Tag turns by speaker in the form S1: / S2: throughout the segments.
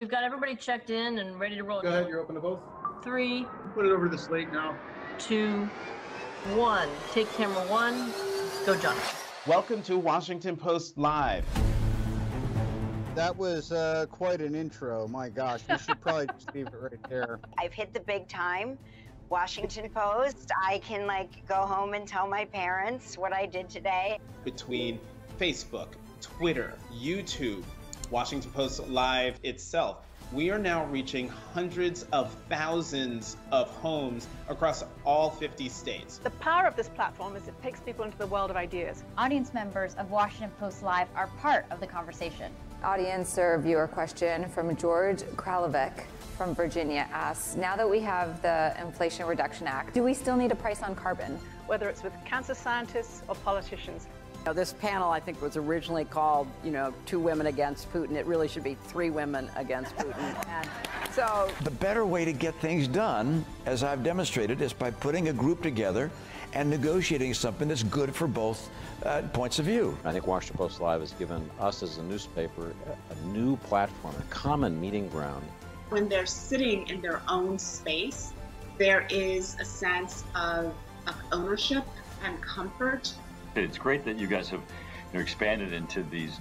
S1: We've got everybody checked in and ready to roll.
S2: Go ahead, you're open to both.
S1: Three,
S2: Put it over the slate now.
S1: two, one. Take camera one. Go, John.
S3: Welcome to Washington Post Live.
S4: That was uh, quite an intro. My gosh, we should probably just leave it right there.
S5: I've hit the big time. Washington Post. I can like go home and tell my parents what I did today.
S3: Between Facebook, Twitter, YouTube, Washington Post Live itself, we are now reaching hundreds of thousands of homes across all 50 states.
S6: The power of this platform is it takes people into the world of ideas.
S7: Audience members of Washington Post Live are part of the conversation.
S8: Audience or viewer question from George Kralovic from Virginia asks Now that we have the Inflation Reduction Act, do we still need a price on carbon?
S6: Whether it's with cancer scientists or politicians.
S9: Now, this panel, I think, was originally called, you know, two women against Putin. It really should be three women against Putin. And so
S10: The better way to get things done, as I've demonstrated, is by putting a group together and negotiating something that's good for both uh, points of view.
S11: I think Washington Post Live has given us as a newspaper a, a new platform, a common meeting ground.
S12: When they're sitting in their own space, there is a sense of, of ownership and comfort.
S13: It's great that you guys have you know, expanded into these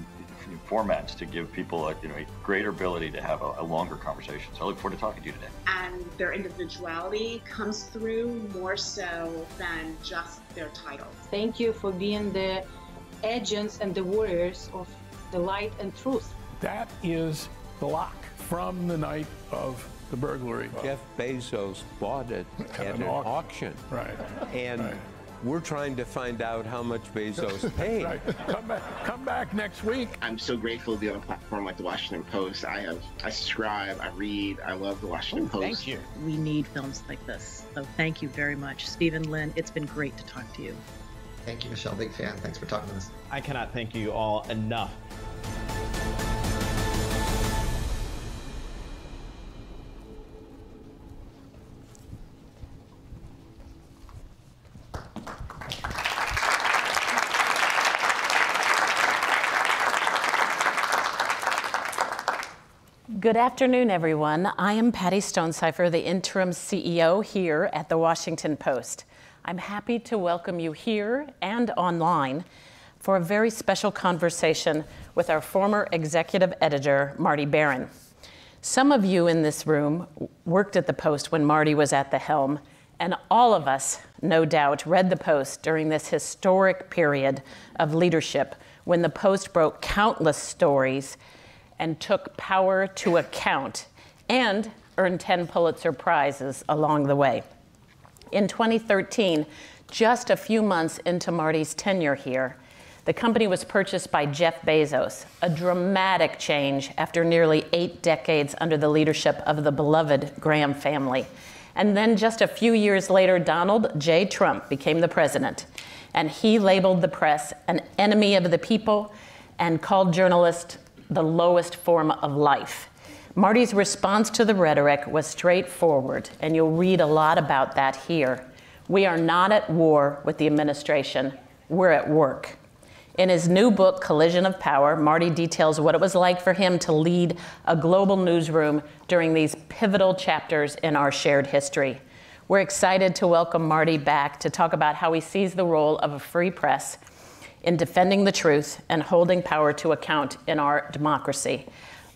S13: formats to give people a, you know, a greater ability to have a, a, longer conversation. So I look forward to talking to you today.
S12: And their individuality comes through more so than just their titles.
S14: Thank you for being the agents and the warriors of the light and truth.
S15: That is the lock from the night of the burglary.
S16: Jeff Bezos bought it at, an, an auction.
S15: auction. Right.
S16: And
S15: right.
S16: We're trying to find out how much Bezos paid.
S15: right. come, back, come back next week.
S17: I'm so grateful to be on a platform like the Washington Post. I have, I subscribe, I read, I love the Washington Post.
S3: Thank you.
S18: We need films like this. So thank you very much. Stephen Lynn, it's been great to talk to you.
S19: Thank you, Michelle. Big fan. Thanks for talking to us.
S3: I cannot thank you all enough.
S20: Good afternoon, everyone. I am Patty Stonesifer, the interim CEO here at the Washington Post. I'm happy to welcome you here and online for a very special conversation with our former executive editor, Marty Baron. Some of you in this room worked at the Post when Marty was at the helm, and all of us, no doubt, read the Post during this historic period of leadership when the Post broke countless stories and took power to account and earned 10 Pulitzer Prizes along the way. In 2013, just a few months into Marty's tenure here, the company was purchased by Jeff Bezos, a dramatic change after nearly eight decades under the leadership of the beloved Graham family. And then just a few years later, Donald J. Trump became the president. And he labeled the press an enemy of the people and called journalists the lowest form of life. Marty's response to the rhetoric was straightforward, and you'll read a lot about that here. We are not at war with the administration, we're at work. In his new book, Collision of Power, Marty details what it was like for him to lead a global newsroom during these pivotal chapters in our shared history. We're excited to welcome Marty back to talk about how he sees the role of a free press in defending the truth and holding power to account in our democracy.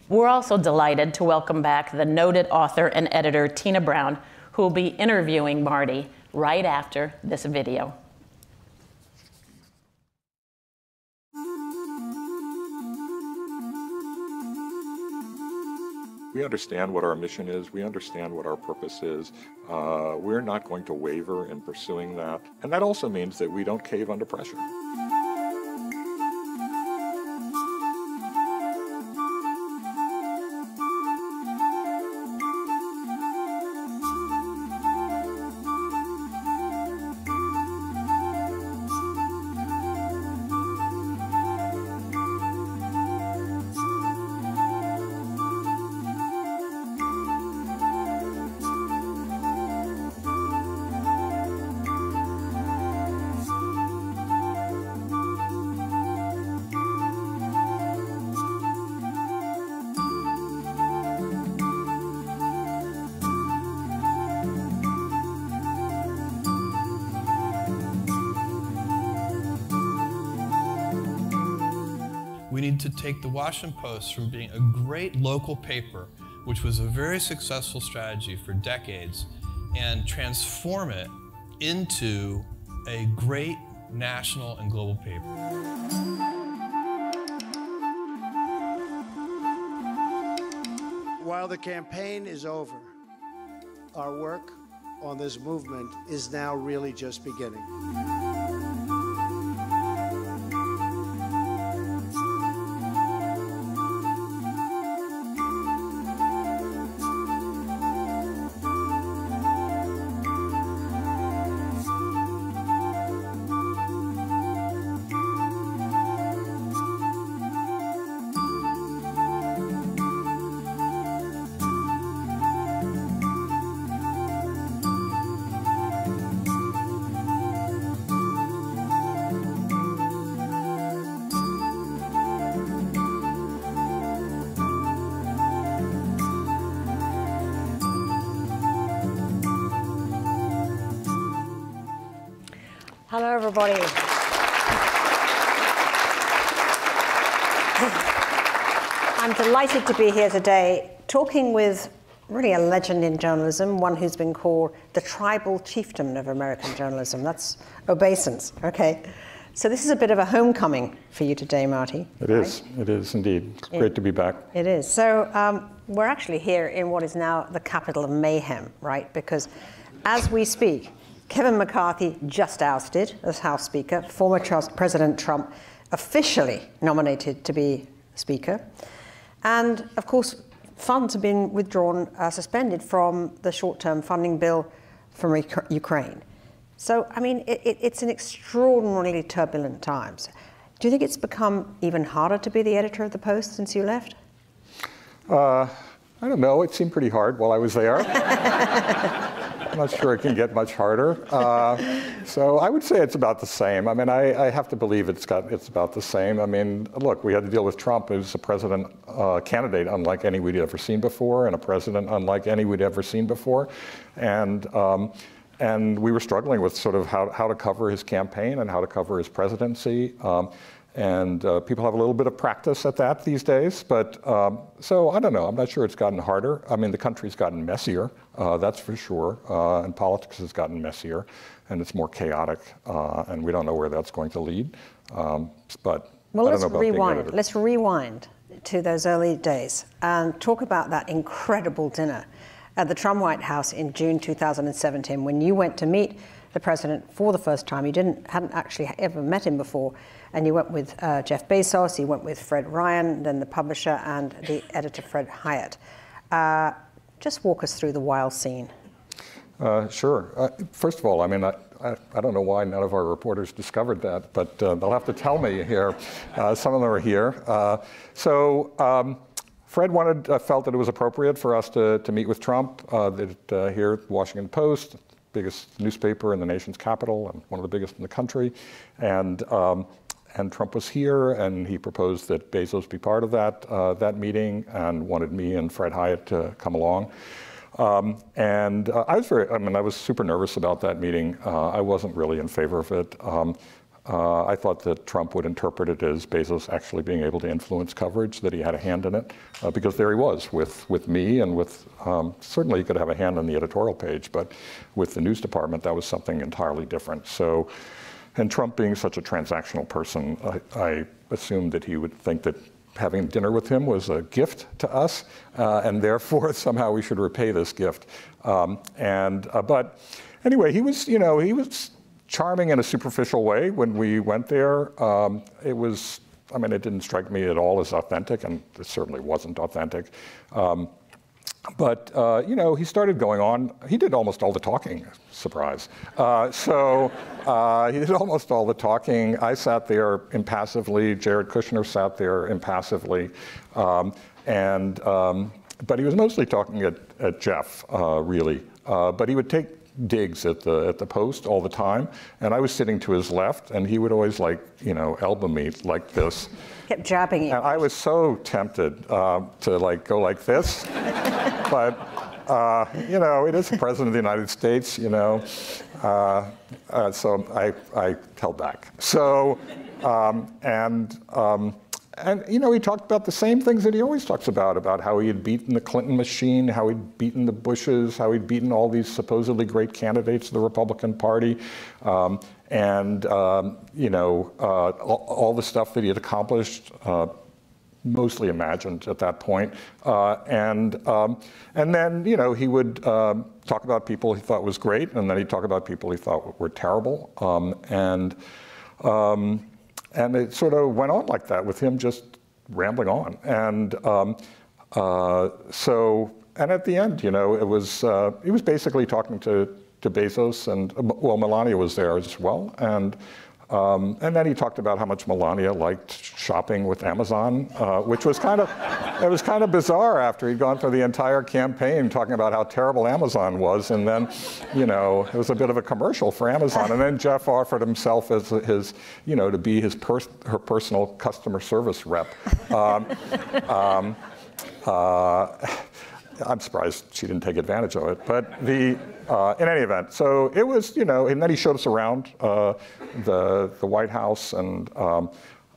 S20: We're also delighted to welcome back the noted author and editor Tina Brown, who will be interviewing Marty right after this video.
S5: We understand what our mission is. We understand what our purpose is. Uh, we're not going to waver in pursuing that. And that also means that we don't cave under pressure.
S21: Take the Washington Post from being a great local paper, which was a very successful strategy for decades, and transform it into a great national and global paper.
S22: While the campaign is over, our work on this movement is now really just beginning.
S23: I'm delighted to be here today talking with really a legend in journalism, one who's been called the tribal chieftain of American journalism. That's obeisance, okay? So this is a bit of a homecoming for you today, Marty.
S5: It is. It is indeed. It's great to be back.
S23: It is. So um, we're actually here in what is now the capital of mayhem, right? Because as we speak, Kevin McCarthy just ousted as House Speaker, former President Trump officially nominated to be Speaker. And of course, funds have been withdrawn, uh, suspended from the short term funding bill from Ukraine. So, I mean, it, it, it's an extraordinarily turbulent times. Do you think it's become even harder to be the editor of the Post since you left?
S5: Uh, I don't know. It seemed pretty hard while I was there. I'm not sure it can get much harder. Uh, so I would say it's about the same. I mean, I, I, have to believe it's got it's about the same. I mean, look, we had to deal with Trump, who's a president uh, candidate unlike any we'd ever seen before, and a president unlike any we'd ever seen before, and. Um, and we were struggling with sort of how, how to cover his campaign and how to cover his presidency. Um, and uh, people have a little bit of practice at that these days. But um, so I don't know. I'm not sure it's gotten harder. I mean, the country's gotten messier, uh, that's for sure. Uh, and politics has gotten messier, and it's more chaotic. Uh, and we don't know where that's going to lead. Um, but
S23: well, let's rewind. Let's rewind to those early days and talk about that incredible dinner at the Trump White House in June 2017 when you went to meet the president for the first time. You didn't hadn't actually ever met him before and you went with uh, Jeff Bezos, you went with Fred Ryan, then the publisher and the editor Fred Hiatt. Uh, just walk us through the wild scene.
S5: Uh, sure. Uh, first of all, I mean, I, I, I, don't know why none of our reporters discovered that, but uh, they'll have to tell me here. Uh, some of them are here. so. Um, Fred wanted, uh, felt that it was appropriate for us to, to meet with Trump uh, that, uh, here at the Washington Post, biggest newspaper in the nation's capital and one of the biggest in the country. And um, and Trump was here, and he proposed that Bezos be part of that uh, that meeting, and wanted me and Fred Hiatt to come along. Um, and uh, I was very, I mean, I was super nervous about that meeting. Uh, I wasn't really in favor of it. Um, uh, I thought that Trump would interpret it as Bezos actually being able to influence coverage, that he had a hand in it, uh, because there he was with, with me and with, um, certainly he could have a hand on the editorial page, but with the news department, that was something entirely different. So and Trump being such a transactional person, I, I assumed that he would think that having dinner with him was a gift to us, uh, and therefore somehow we should repay this gift. Um, and uh, but anyway, he was, you know, he was charming in a superficial way when we went there. Um, it was, I mean, it didn't strike me at all as authentic, and it certainly wasn't authentic. Um, but uh, you know, he started going on. He did almost all the talking. Surprise. Uh, so uh, he did almost all the talking. I sat there impassively. Jared Kushner sat there impassively, um, and um, but he was mostly talking at, at Jeff, uh, really. Uh, but he would take digs at the at the post all the time, and I was sitting to his left, and he would always like you know elbow me like this
S23: kept jabbing you.
S5: And I was so tempted uh, to like go like this, but uh, you know, it is the president of the United States, you know, uh, uh so I, I held back. So, um, and um, and you know, he talked about the same things that he always talks about, about how he had beaten the Clinton machine, how he'd beaten the Bushes, how he'd beaten all these supposedly great candidates of the Republican Party, um, and um, you know, uh, all, all, the stuff that he had accomplished. Uh, mostly imagined at that point. Uh, and, um, and then, you know, he would um, talk about people he thought was great, and then he'd talk about people he thought were terrible. Um, and, um, and it sort of went on like that with him just rambling on. And um, uh, so, and at the end, you know, it was, uh, he was basically talking to, to Bezos, and, well, Melania was there as well. And um, and then he talked about how much Melania liked shopping with Amazon, uh, which was kind of, it was kind of bizarre after he'd gone through the entire campaign talking about how terrible Amazon was. And then, you know, it was a bit of a commercial for Amazon. And then Jeff offered himself as his, you know, to be his her personal customer service rep. Um, um, uh, I'm surprised she didn't take advantage of it. But the, uh, in any event, so it was, you know, and then he showed us around uh, the, the White House, and um,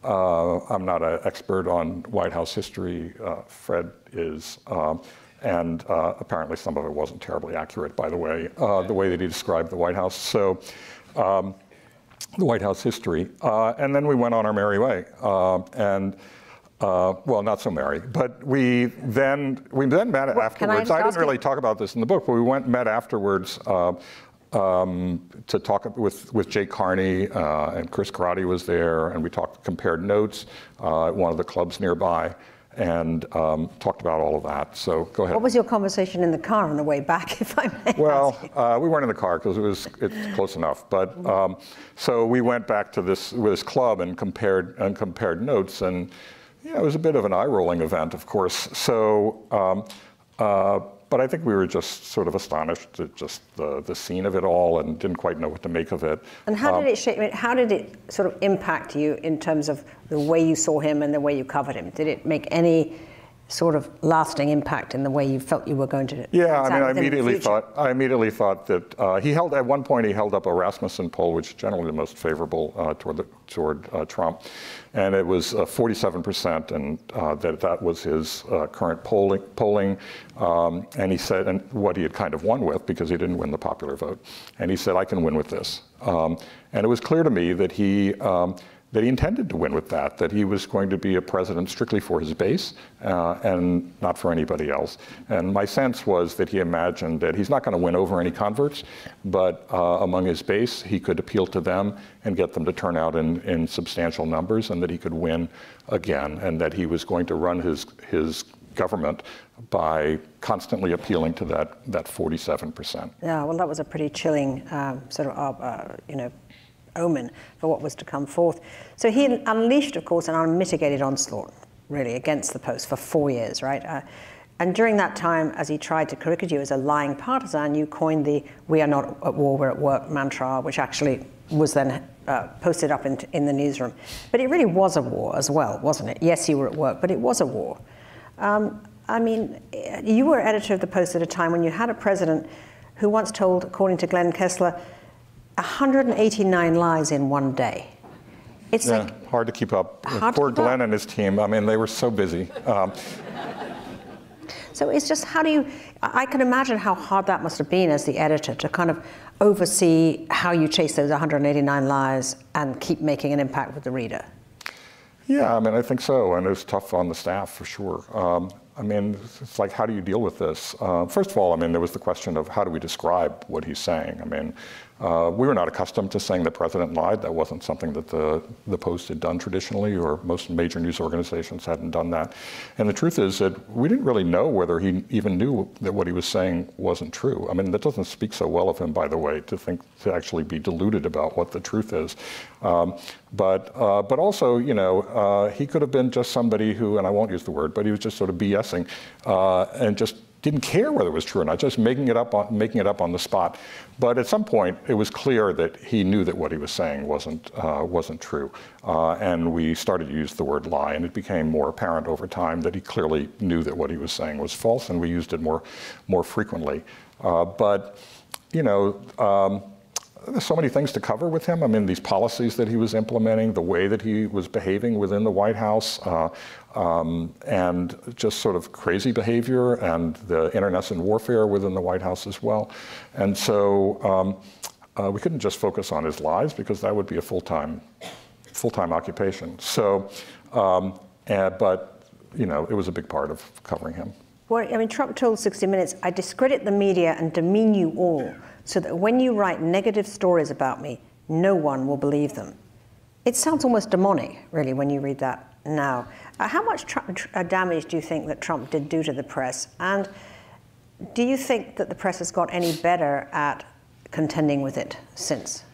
S5: uh, I'm not an expert on White House history. Uh, Fred is. Um, and uh, apparently some of it wasn't terribly accurate, by the way, the way that he described the White House. So, um, the White House history. and then we went on our merry way. and uh, well, not so merry, but we then we then met well, afterwards. I, I, didn't really talk about this in the book, but we went met afterwards uh, um, to talk with with Jay Carney uh, and Kris Coratti was there, and we talked compared notes uh, at one of the clubs nearby. And um, talked about all of that. So go ahead.
S23: What was your conversation in the car on the way back, if I may?
S5: Well, uh, we weren't in the car because it was it's close enough. But um, so we went back to this with this club and compared and compared notes and yeah, it was a bit of an eye-rolling event, of course. So, um, uh, but I think we were just sort of astonished at just the, the scene of it all and didn't quite know what to make of it.
S23: And how um, did it shape? How did it sort of impact you in terms of the way you saw him and the way you covered him? Did it make any sort of lasting impact in the way you felt you were going to?
S5: Yeah, I mean, I immediately thought I immediately thought that uh, he held at one point he held up a Rasmussen poll, which is generally the most favorable uh, toward the, toward uh, Trump, and it was 47%, uh, and uh, that that was his uh, current polling. polling um, and he said, and what he had kind of won with because he didn't win the popular vote, and he said, I can win with this. Um, and it was clear to me that he. Um, that he intended to win with that, that he was going to be a president strictly for his base uh, and not for anybody else. And my sense was that he imagined that he's not going to win over any converts, but uh, among his base, he could appeal to them and get them to turn out in, in substantial numbers, and that he could win again, and that he was going to run his, his government by constantly appealing to that, that 47%.
S23: Yeah, well, that was a pretty chilling um, sort of, uh, you know, omen for what was to come forth. So he unleashed, of course, an unmitigated onslaught, really, against the Post for four years, right? Uh, and during that time, as he tried to caricature you as a lying partisan, you coined the "We are not at war, we're at work" mantra, which actually was then uh, posted up in, in, the newsroom. But it really was a war as well, wasn't it? Yes, you were at work, but it was a war. Um, I mean, you were editor of the Post at a time when you had a president who once told, according to Glenn Kessler, 189 lies in one day.
S5: It's yeah, like hard to keep up. Poor Glenn up. and his team. I mean, they were so busy. Um,
S23: so it's just how do you? I can imagine how hard that must have been as the editor to kind of oversee how you chase those 189 lies and keep making an impact with the reader.
S5: Yeah, I mean, I think so, and it was tough on the staff for sure. Um, I mean, it's like, how do you deal with this? Uh, first of all, I mean, there was the question of how do we describe what he's saying? I mean, uh, we were not accustomed to saying the president lied. That wasn't something that the, the Post had done traditionally, or most major news organizations hadn't done that. And the truth is that we didn't really know whether he even knew that what he was saying wasn't true. I mean, that doesn't speak so well of him, by the way, to think to actually be deluded about what the truth is. Um, but uh, but also, you know, uh, he could have been just somebody who, and I won't use the word, but he was just sort of BSing uh, and just didn't care whether it was true or not, just making it up on, making it up on the spot. But at some point, it was clear that he knew that what he was saying wasn't, uh, wasn't true. Uh, and we started to use the word lie, and it became more apparent over time that he clearly knew that what he was saying was false, and we used it more, more frequently. Uh, but, you know, um, there's so many things to cover with him. I mean, these policies that he was implementing, the way that he was behaving within the White House, uh, um, and just sort of crazy behavior and the internecine warfare within the White House as well. And so um, uh, we couldn't just focus on his lies because that would be a full-time full-time occupation. So, um, and, but you know, it was a big part of covering him.
S23: Well, I mean, Trump told 60 Minutes, I discredit the media and demean you all, so that when you write negative stories about me, no one will believe them. It sounds almost demonic, really, when you read that now. Uh, how much tr- damage do you think that Trump did do to the press? And do you think that the press has got any better at contending with it since?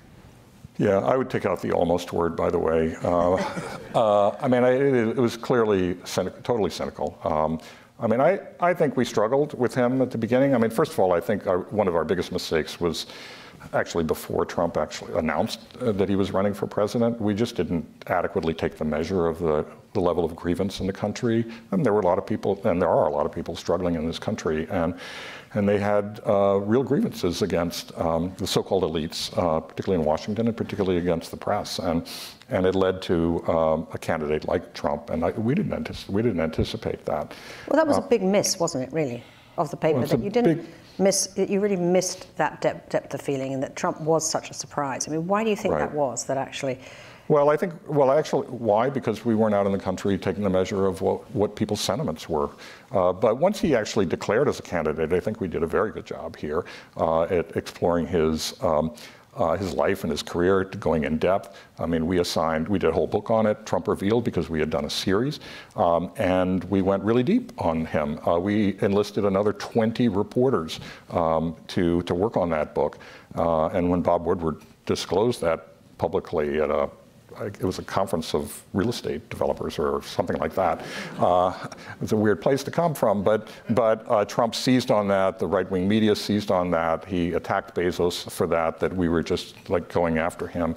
S5: Yeah, I would take out the almost word, by the way. Uh, uh, I mean, I, it, it, was clearly cynic, totally cynical. Um, I mean, I, I think we struggled with him at the beginning. I mean, first of all, I think our, one of our biggest mistakes was actually before Trump actually announced uh, that he was running for president. We just didn't adequately take the measure of the, the level of grievance in the country. And there were a lot of people, and there are a lot of people struggling in this country. And and they had uh, real grievances against um, the so-called elites, uh, particularly in Washington, and particularly against the press. And and it led to um, a candidate like Trump. And I, we didn't anticipate we didn't anticipate that.
S23: Well, that was uh, a big miss, wasn't it? Really, of the paper
S5: well,
S23: that you didn't. Miss, you really missed that depth, depth of feeling and that Trump was such a surprise. I mean, why do you think
S5: right.
S23: that was that actually
S5: well, I think, well, actually, why? Because we weren't out in the country taking the measure of what, what people's sentiments were. Uh, but once he actually declared as a candidate, I think we did a very good job here uh, at exploring his. Um, uh, his life and his career, going in depth. I mean, we assigned, we did a whole book on it, Trump Revealed, because we had done a series, um, and we went really deep on him. Uh, we enlisted another 20 reporters um, to, to work on that book. Uh, and when Bob Woodward disclosed that publicly at a it was a conference of real estate developers or something like that. Uh, it's a weird place to come from, but but uh, Trump seized on that. The right-wing media seized on that. He attacked Bezos for that. That we were just like going after him,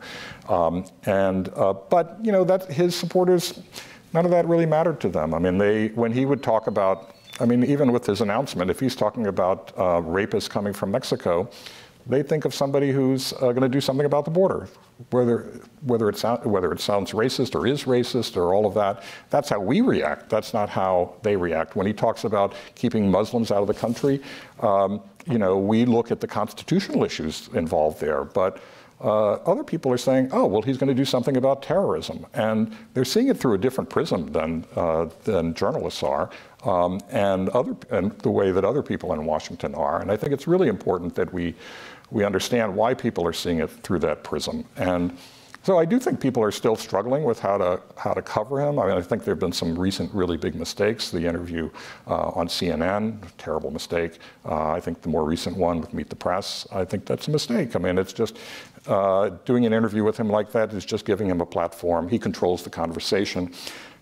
S5: um, and uh, but you know that his supporters, none of that really mattered to them. I mean, they when he would talk about. I mean, even with his announcement, if he's talking about uh, rapists coming from Mexico, they think of somebody who's uh, going to do something about the border, whether whether it whether it sounds racist or is racist or all of that. That's how we react. That's not how they react. When he talks about keeping Muslims out of the country, um, you know, we look at the constitutional issues involved there, but. Uh, other people are saying, oh, well, he's going to do something about terrorism. And they're seeing it through a different prism than, uh, than journalists are. Um, and, other, and the way that other people in Washington are. And I think it's really important that we we understand why people are seeing it through that prism. And so I do think people are still struggling with how to how to cover him. I mean, I think there have been some recent really big mistakes. The interview uh, on CNN, terrible mistake. Uh, I think the more recent one with Meet the Press, I think that's a mistake. I mean, it's just uh, doing an interview with him like that is just giving him a platform. He controls the conversation.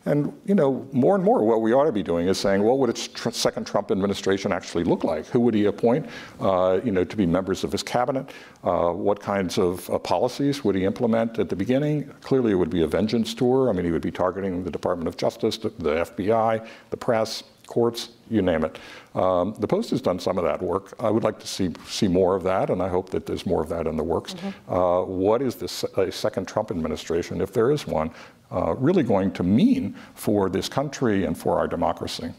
S5: And you know, more and more, what we ought to be doing is saying, well, what would a tr- second Trump administration actually look like? Who would he appoint, uh, you know, to be members of his cabinet? Uh, what kinds of uh, policies would he implement at the beginning? Clearly, it would be a vengeance tour. I mean, he would be targeting the Department of Justice, the, the FBI, the press, courts, you name it. Um, the Post has done some of that work. I would like to see see more of that, and I hope that there's more of that in the works. Mm-hmm. Uh, what is this a second Trump administration, if there is one, uh, really going to mean for this country and for our democracy.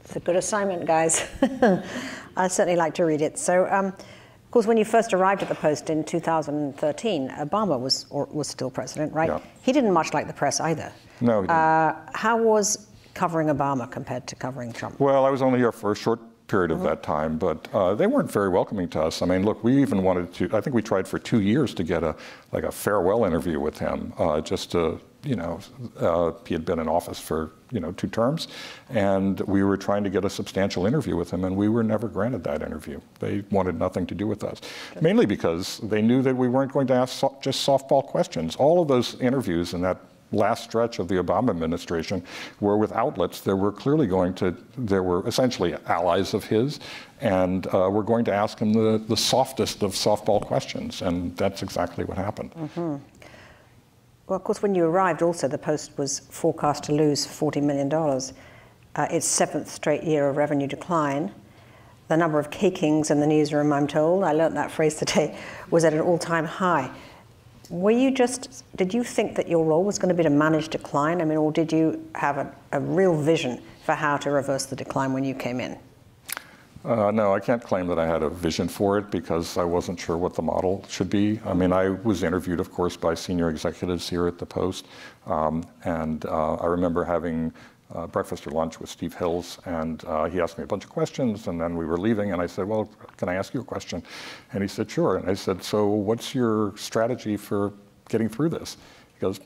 S23: It's a good assignment, guys. I certainly like to read it. So, um, of course, when you first arrived at the Post in 2013, Obama was or, was still president, right?
S5: Yeah.
S23: He didn't much like the press either.
S5: No.
S23: Uh, how was covering Obama compared to covering Trump?
S5: Well, I was only here for a short period of mm-hmm. that time, but uh, they weren't very welcoming to us. I mean, look, we even wanted to. I think we tried for two years to get a like a farewell interview with him, uh, just to you know, uh, he had been in office for, you know, two terms, and we were trying to get a substantial interview with him, and we were never granted that interview. They wanted nothing to do with us, mainly because they knew that we weren't going to ask so- just softball questions. All of those interviews in that last stretch of the Obama administration were with outlets that were clearly going to, there were essentially allies of his, and uh, we're going to ask him the, the softest of softball questions, and that's exactly what happened.
S23: Mm-hmm. Well, of course, when you arrived, also the Post was forecast to lose $40 million, uh, its seventh straight year of revenue decline. the number of cakings in the newsroom, I'm told, I learnt that phrase today, was at an all time high. Were you just, did you think that your role was going to be to manage decline? I mean, or did you have a, a real vision for how to reverse the decline when you came in?
S5: Uh, no, I can't claim that I had a vision for it because I wasn't sure what the model should be. I mean, I was interviewed, of course, by senior executives here at the Post, um, and uh, I remember having uh, breakfast or lunch with Steve Hills, and uh, he asked me a bunch of questions, and then we were leaving, and I said, "Well, can I ask you a question?" And he said, "Sure." And I said, "So, what's your strategy for getting through this?" He goes,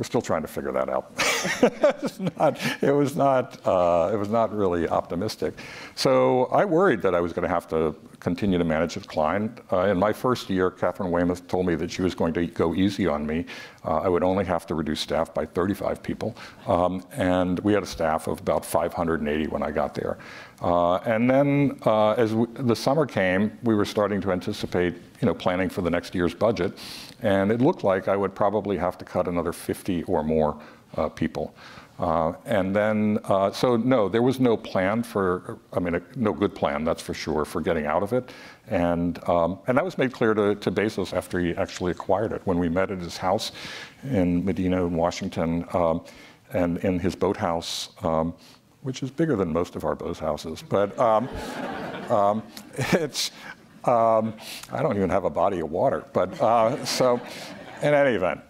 S5: "We're still trying to figure that out." it was not. It was not, uh, it was not really optimistic. So I worried that I was going to have to continue to manage the decline. Uh, in my first year, Katharine Weymouth told me that she was going to go easy on me. Uh, I would only have to reduce staff by 35 people, um, and we had a staff of about 580 when I got there. Uh, and then, uh, as we, the summer came, we were starting to anticipate, you know, planning for the next year's budget, and it looked like I would probably have to cut another 50 or more uh, people. Uh, and then, uh, so no, there was no plan for, I mean, a, no good plan, that's for sure, for getting out of it. And, um, and that was made clear to, to Bezos after he actually acquired it. When we met at his house in Medina, in Washington, um, and in his boathouse, um, which is bigger than most of our boathouses, but um, um, it's, um, I don't even have a body of water. But uh, so, in any event,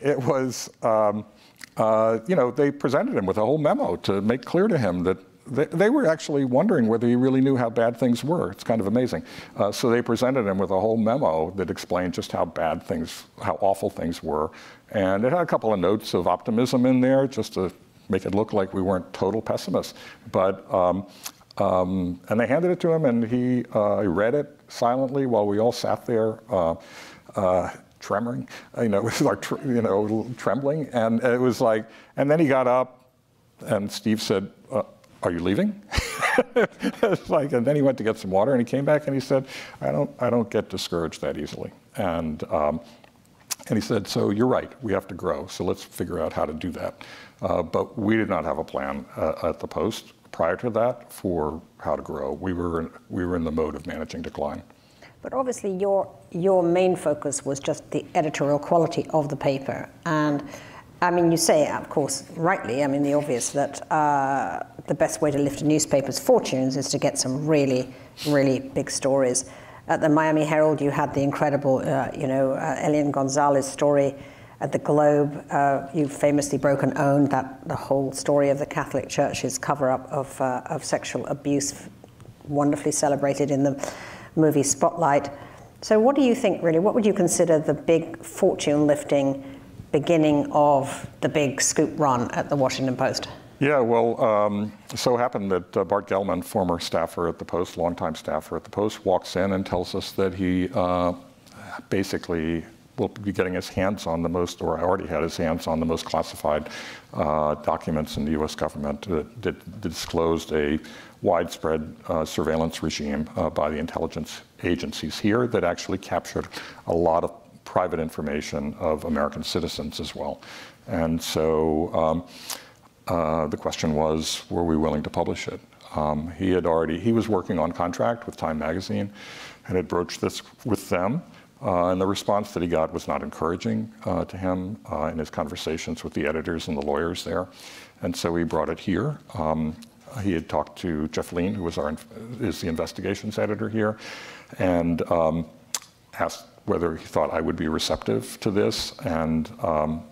S5: it was, uh, you know, they presented him with a whole memo to make clear to him that they, they, were actually wondering whether he really knew how bad things were. It's kind of amazing. Uh, so they presented him with a whole memo that explained just how bad things, how awful things were. And it had a couple of notes of optimism in there just to make it look like we weren't total pessimists. But, um, um, and they handed it to him and he uh, read it silently while we all sat there. Uh, uh tremoring, you know, like, you know, trembling. And it was like, and then he got up and Steve said, uh, are you leaving? it's like, and then he went to get some water and he came back and he said, I don't, I don't get discouraged that easily. And, um, and he said, so you're right, we have to grow. So let's figure out how to do that. Uh, but we did not have a plan uh, at the Post prior to that for how to grow. We were, in, we were in the mode of managing decline.
S23: But obviously, your your main focus was just the editorial quality of the paper, and I mean, you say, of course, rightly. I mean, the obvious that uh, the best way to lift a newspaper's fortunes is to get some really, really big stories. At the Miami Herald, you had the incredible, uh, you know, uh, Elian Gonzalez story. At the Globe, uh, you famously broke and owned that the whole story of the Catholic Church's cover-up of uh, of sexual abuse, wonderfully celebrated in the movie Spotlight. So, what do you think, really? What would you consider the big fortune lifting beginning of the big scoop run at the Washington Post?
S5: Yeah, well, um, so happened that uh, Bart Gellman, former staffer at the Post, longtime staffer at the Post, walks in and tells us that he uh, basically will be getting his hands on the most, or already had his hands on the most classified uh, documents in the U.S. government that, disclosed a widespread uh, surveillance regime uh, by the intelligence agencies here that actually captured a lot of private information of American citizens as well. And so um, uh, the question was, were we willing to publish it? Um, he had already, he was working on contract with Time Magazine and had broached this with them. Uh, and the response that he got was not encouraging uh, to him uh, in his conversations with the editors and the lawyers there. And so he brought it here. Um, he had talked to Jeff Leen, who was our, is the investigations editor here, and um, asked whether he thought I would be receptive to this. And, um,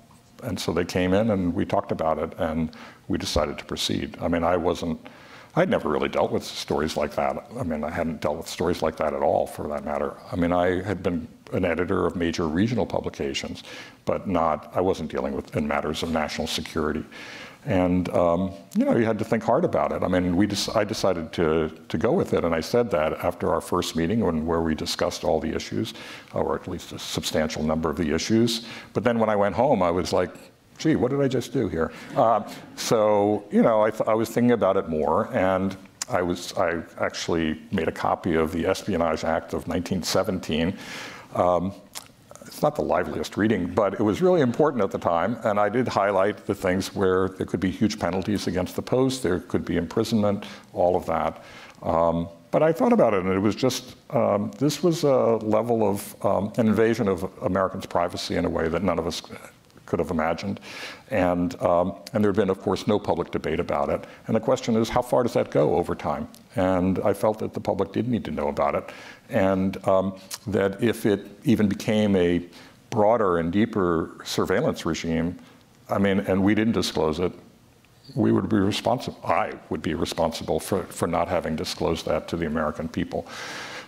S5: and so they came in and we talked about it and we decided to proceed. I mean, I wasn't, I'd never really dealt with stories like that. I mean, I hadn't dealt with stories like that at all, for that matter. I mean, I had been an editor of major regional publications, but not, I wasn't dealing with in matters of national security. And um, you know, you had to think hard about it. I mean, we I decided to to go with it, and I said that after our first meeting, when where we discussed all the issues, or at least a substantial number of the issues. But then when I went home, I was like, "Gee, what did I just do here?" Uh, so you know, I, I was thinking about it more, and I was I actually made a copy of the Espionage Act of 1917. Um, it's not the liveliest reading, but it was really important at the time. And I did highlight the things where there could be huge penalties against the Post, there could be imprisonment, all of that. Um, but I thought about it, and it was just um, this was a level of um, an invasion of Americans' privacy in a way that none of us could have imagined. And, um, and there had been, of course, no public debate about it. And the question is, how far does that go over time? And I felt that the public did need to know about it. And um, that if it even became a broader and deeper surveillance regime, I mean, and we didn't disclose it, we would be responsible, I would be responsible for, for not having disclosed that to the American people.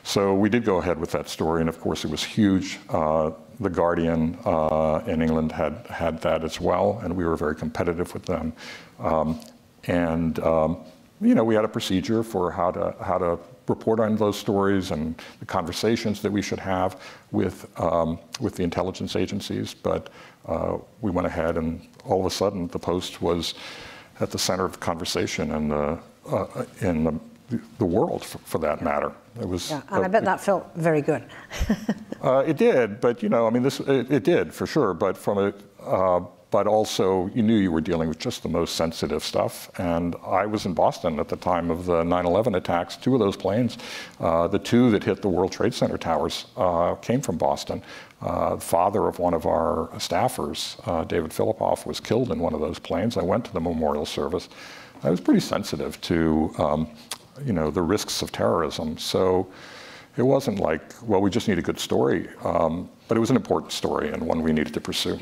S5: So we did go ahead with that story, and of course it was huge. Uh, the Guardian uh, in England had had that as well, and we were very competitive with them. Um, and um, you know, we had a procedure for how to how to report on those stories and the conversations that we should have with um, with the intelligence agencies. But uh, we went ahead, and all of a sudden, the Post was at the center of the conversation and uh, in the the world, for, for that matter.
S23: It was. Yeah, and uh, I bet that felt very good.
S5: uh, it did, but you know, I mean, this it, it did for sure. But from a, uh, but also you knew you were dealing with just the most sensitive stuff. And I was in Boston at the time of the 9/11 attacks. Two of those planes, uh, the two that hit the World Trade Center towers, uh, came from Boston. Uh, the father of one of our staffers, David Philippoff, was killed in one of those planes. I went to the memorial service. I was pretty sensitive to um, you know, the risks of terrorism. So it wasn't like, well, we just need a good story, um, but it was an important story and one we needed to pursue.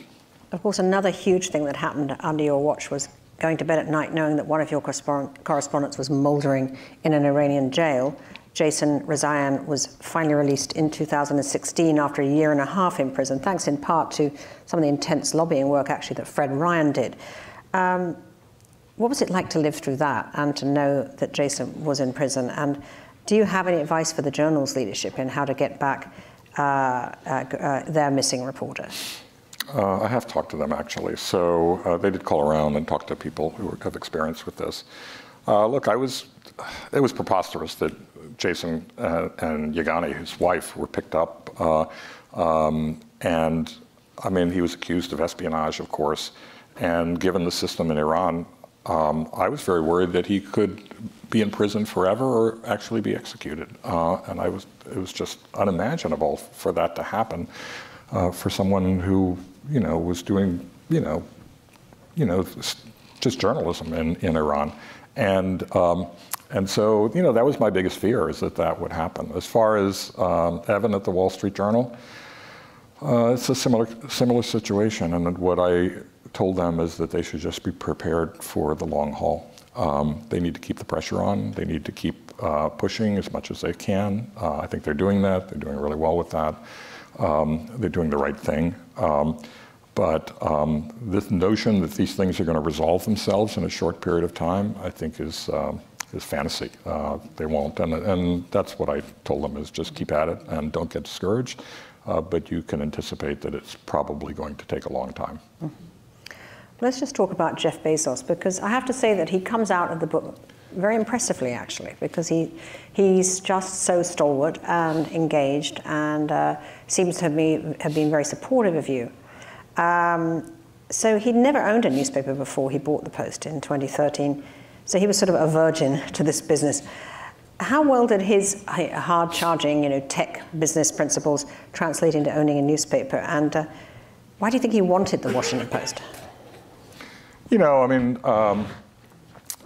S23: Of course, another huge thing that happened under your watch was going to bed at night knowing that one of your correspondents was mouldering in an Iranian jail. Jason Rezaian was finally released in 2016 after a year and a half in prison, thanks in part to some of the intense lobbying work actually that Fred Ryan did. Um, what was it like to live through that and to know that Jason was in prison? And do you have any advice for the journal's leadership in how to get back uh, uh, uh, their missing reporter?
S5: Uh, I have talked to them actually. So uh, they did call around and talk to people who have experience with this. Uh, look, I was, it was preposterous that Jason and Yeganeh, his wife, were picked up. Um, and I mean, he was accused of espionage, of course. And given the system in Iran, um, I was very worried that he could be in prison forever or actually be executed. Uh, and I was, it was just unimaginable for that to happen uh, for someone who, you know, was doing, you know, you know, just journalism in, in Iran. And, um, and so, you know, that was my biggest fear is that that would happen. As far as um, Evan at the Wall Street Journal, uh, it's a similar, similar situation. And what I told them is that they should just be prepared for the long haul. Um, they need to keep the pressure on. They need to keep uh, pushing as much as they can. Uh, I think they're doing that. They're doing really well with that. Um, they're doing the right thing. Um, but um, this notion that these things are going to resolve themselves in a short period of time, I think, is um, is fantasy. Uh, they won't, and and that's what I told them: is just keep at it and don't get discouraged. Uh, but you can anticipate that it's probably going to take a long time. Mm-hmm.
S23: Let's just talk about Jeff Bezos because I have to say that he comes out of the book very impressively, actually, because he he's just so stalwart and engaged and uh, seems to have, have been very supportive of you. Um, so he'd never owned a newspaper before he bought the Post in 2013. So he was sort of a virgin to this business. How well did his hard-charging, you know, tech business principles translate into owning a newspaper? And uh, why do you think he wanted the Washington Post?
S5: You know, I mean, um,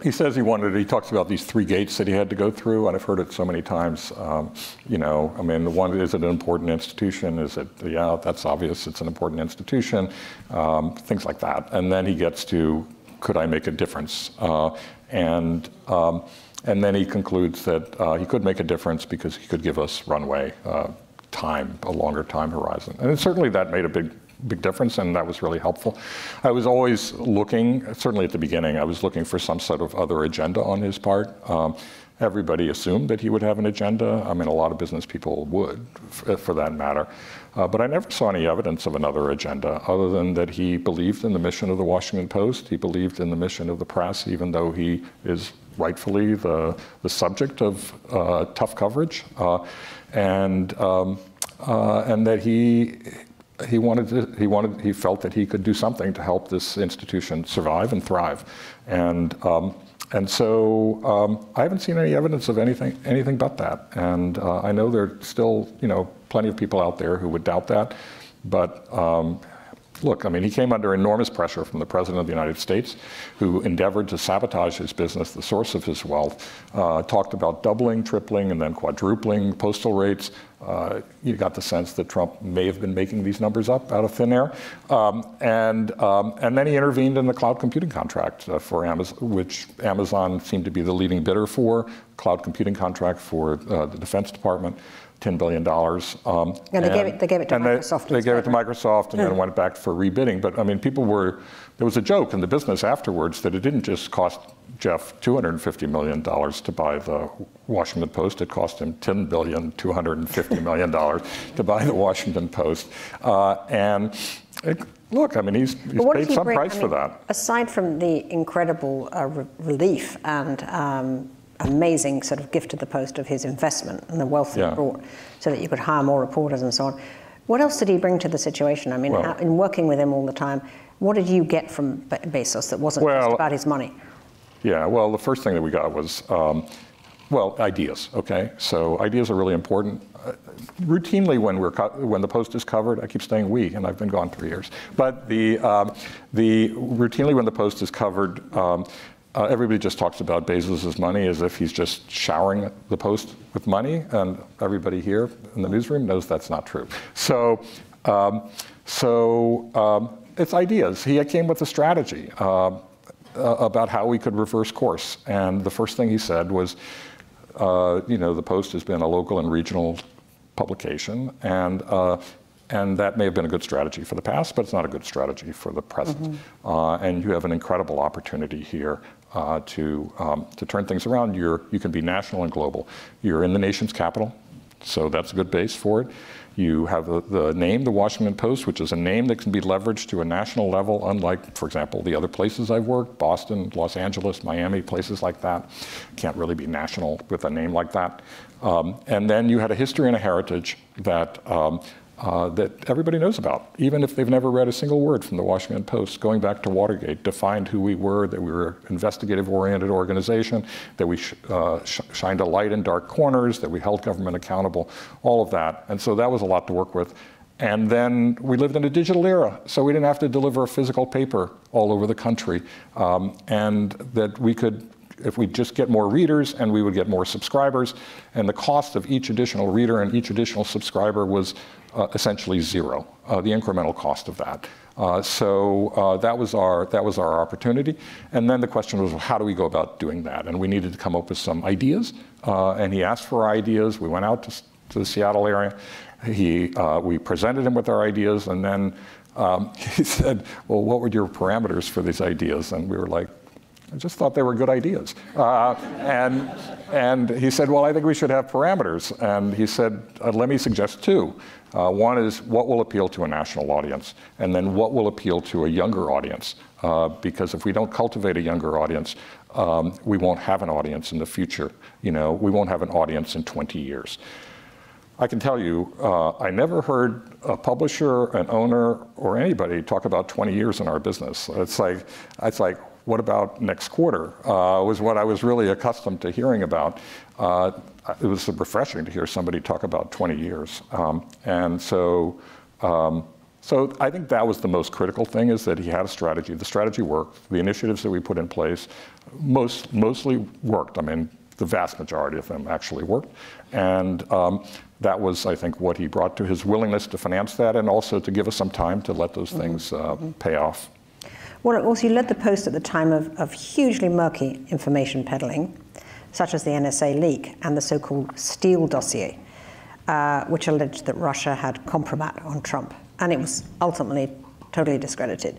S5: he says he wanted, he talks about these three gates that he had to go through, and I've heard it so many times. Um, you know, I mean, the one, is it an important institution? Is it, yeah, that's obvious, it's an important institution, um, things like that. And then he gets to, could I make a difference? Uh, and, um, and then he concludes that uh, he could make a difference because he could give us runway, uh, time, a longer time horizon. And certainly that made a big big difference, and that was really helpful. I was always looking, certainly at the beginning, I was looking for some sort of other agenda on his part. Um, everybody assumed that he would have an agenda. I mean, a lot of business people would, for, for that matter. Uh, but I never saw any evidence of another agenda other than that he believed in the mission of the Washington Post. He believed in the mission of the press, even though he is rightfully the, the subject of uh, tough coverage. Uh, and, um, uh, and that he he wanted to, he wanted he felt that he could do something to help this institution survive and thrive, and um, and so um, I haven't seen any evidence of anything anything but that. And uh, I know there are still you know plenty of people out there who would doubt that, but um, look, I mean, he came under enormous pressure from the President of the United States, who endeavored to sabotage his business, the source of his wealth, uh, talked about doubling, tripling, and then quadrupling postal rates. Uh, you got the sense that Trump may have been making these numbers up out of thin air. Um, and, um, and then he intervened in the cloud computing contract uh, for Amazon, which Amazon seemed to be the leading bidder for, cloud computing contract for uh, the Defense Department. $10 billion. Um,
S23: and, they, gave it, they gave it to Microsoft.
S5: They, they gave it to Microsoft and then went back for rebidding. But I mean, people were, there was a joke in the business afterwards that it didn't just cost Jeff $250 million to buy the Washington Post. It cost him $10 billion, $250 million to buy the Washington Post. Uh, and it, look, I mean, he's, he's paid some bring, price I mean, for that.
S23: Aside from the incredible uh, re- relief and um, amazing sort of gift to the Post of his investment and the wealth yeah. he brought so that you could hire more reporters and so on. What else did he bring to the situation? I mean, well, how, in working with him all the time, what did you get from Be- Bezos that wasn't well, just about his money?
S5: Yeah, well, the first thing that we got was, um, well, ideas, okay? So ideas are really important. Uh, routinely when we're when the post is covered, I keep saying we, and I've been gone three years. But the um, the routinely when the post is covered, um, uh, everybody just talks about Bezos' money as if he's just showering the Post with money, and everybody here in the newsroom knows that's not true. So, um, so um, it's ideas. He came with a strategy uh, about how we could reverse course, and the first thing he said was, uh, you know, the Post has been a local and regional publication, and uh, and that may have been a good strategy for the past, but it's not a good strategy for the present. Mm-hmm. Uh, and you have an incredible opportunity here uh, to, um, to turn things around. You're, you can be national and global. You're in the nation's capital, so that's a good base for it. You have the, the, name, the Washington Post, which is a name that can be leveraged to a national level, unlike, for example, the other places I've worked Boston, Los Angeles, Miami, places like that. Can't really be national with a name like that. Um, and then you had a history and a heritage that um, uh, that everybody knows about, even if they've never read a single word from the Washington Post, going back to Watergate, defined who we were, that we were an investigative oriented organization, that we sh- uh, sh- shined a light in dark corners, that we held government accountable, all of that. And so that was a lot to work with. And then we lived in a digital era, so we didn't have to deliver a physical paper all over the country. Um, and that we could if we just get more readers and we would get more subscribers, and the cost of each additional reader and each additional subscriber was uh, essentially zero, uh, the incremental cost of that. Uh, so uh, that was our that was our opportunity, and then the question was, well, how do we go about doing that? And we needed to come up with some ideas. Uh, and he asked for ideas. We went out to, to the Seattle area. He uh, we presented him with our ideas, and then um, he said, "Well, what were your parameters for these ideas?" And we were like, I just thought they were good ideas. Uh, and, and he said, Well, I think we should have parameters. And he said, uh, Let me suggest two. Uh, one is what will appeal to a national audience, and then what will appeal to a younger audience. Uh, because if we don't cultivate a younger audience, um, we won't have an audience in the future. You know, we won't have an audience in 20 years. I can tell you, uh, I never heard a publisher, an owner, or anybody talk about 20 years in our business. It's like, it's like, what about next quarter? Uh, was what I was really accustomed to hearing about. Uh, it was refreshing to hear somebody talk about 20 years. Um, and so, um, so I think that was the most critical thing is that he had a strategy. The strategy worked. The initiatives that we put in place most, mostly worked. I mean, the vast majority of them actually worked. And um, that was, I think, what he brought to his willingness to finance that and also to give us some time to let those mm-hmm. things uh, mm-hmm. pay off.
S23: Well, also, you led the Post at the time of, of hugely murky information peddling, such as the NSA leak and the so called Steele dossier, uh, which alleged that Russia had compromat on Trump. And it was ultimately totally discredited.